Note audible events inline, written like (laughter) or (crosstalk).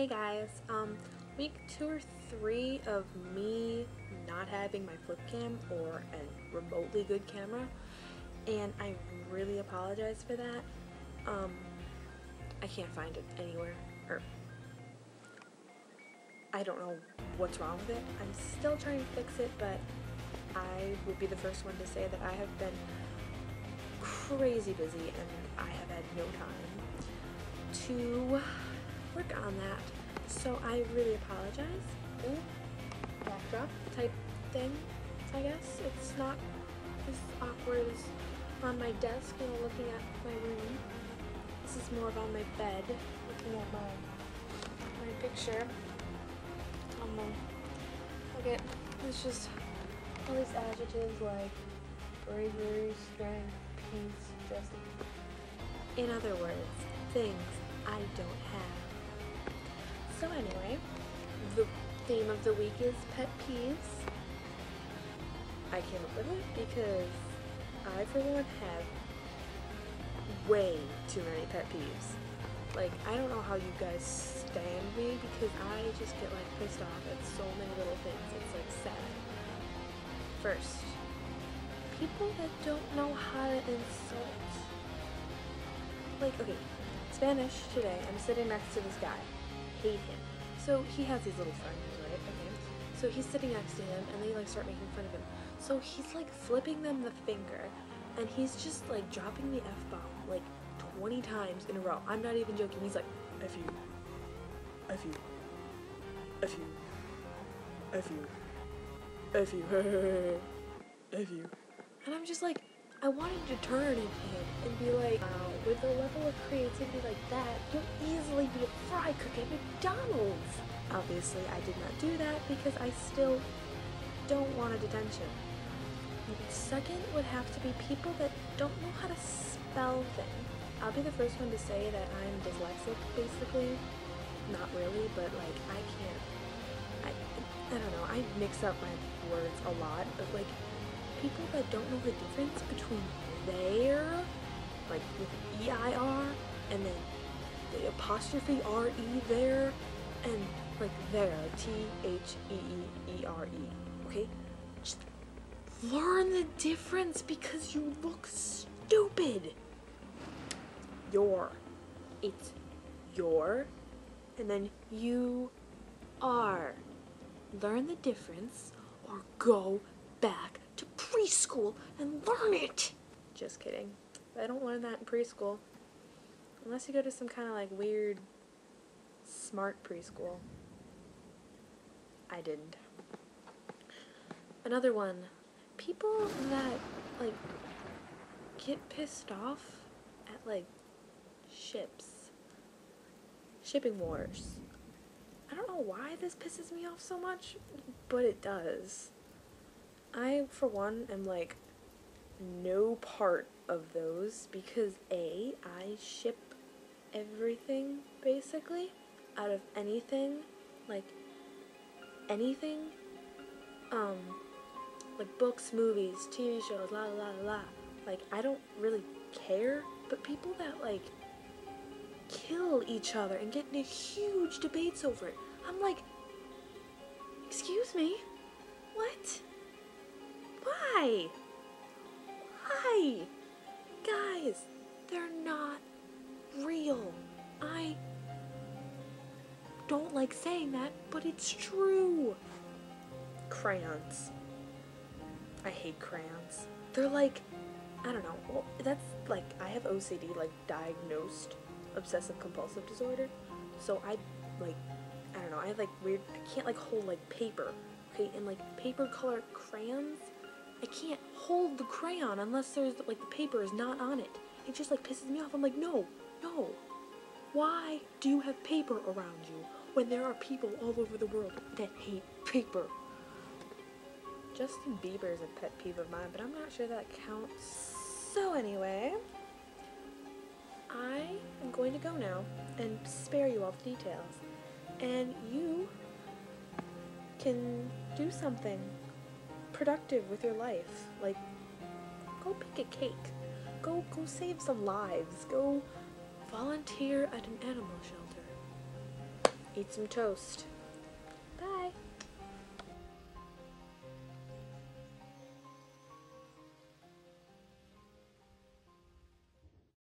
Hey guys, um, week two or three of me not having my flip cam or a remotely good camera, and I really apologize for that. Um, I can't find it anywhere, or I don't know what's wrong with it. I'm still trying to fix it, but I would be the first one to say that I have been crazy busy and I have had no time to work on that. So I really apologize. Ooh, backdrop type thing, I guess. It's not as awkward as on my desk, you know, looking at my room. This is more on my bed, looking at my my picture. On look at it's just all these adjectives like bravery, strength, peace, justice. In other words, things I don't have. So anyway, the theme of the week is pet peeves. I came up with it because I, for one, have way too many pet peeves. Like, I don't know how you guys stand me because I just get like pissed off at so many little things. It's like sad. First, people that don't know how to insult. Like, okay, Spanish today, I'm sitting next to this guy. Hate him. So he has these little friends, right? Okay. So he's sitting next to him and they like start making fun of him. So he's like flipping them the finger and he's just like dropping the F bomb like 20 times in a row. I'm not even joking. He's like, F you, F you, F you, F you, F you, (laughs) F you. And I'm just like, I wanted to turn into him and be like, wow, with a level of creativity like that, you'll easily be a fry cook at McDonald's. Obviously, I did not do that because I still don't want a detention. Second would have to be people that don't know how to spell things. I'll be the first one to say that I'm dyslexic, basically. Not really, but like, I can't. I, I don't know, I mix up my words a lot, but like, people that don't know the difference between there, like with E-I-R, and then the apostrophe R-E there, and like there, T-H-E-E-E-R-E, okay? Just learn the difference because you look stupid. Your. It's your, and then you are. Learn the difference or go back preschool and learn it. Just kidding. I don't learn that in preschool. Unless you go to some kind of like weird smart preschool. I didn't. Another one. People that like get pissed off at like ships. Shipping wars. I don't know why this pisses me off so much, but it does. I, for one, am like no part of those because A, I ship everything basically out of anything, like anything, um, like books, movies, TV shows, la la la. Like, I don't really care, but people that like kill each other and get into huge debates over it, I'm like, excuse me, what? Why? Why? Guys, they're not real. I don't like saying that, but it's true. Crayons. I hate crayons. They're like, I don't know, well, that's like, I have OCD, like diagnosed obsessive compulsive disorder. So I, like, I don't know, I have like weird, I can't like hold like paper, okay, and like paper color crayons can't hold the crayon unless there's like the paper is not on it. It just like pisses me off. I'm like, no, no. Why do you have paper around you when there are people all over the world that hate paper? Justin Bieber is a pet peeve of mine, but I'm not sure that counts. So anyway, I am going to go now and spare you all the details. And you can do something productive with your life. Like, go bake a cake. Go, go save some lives. Go volunteer at an animal shelter. eat some toast. Bye.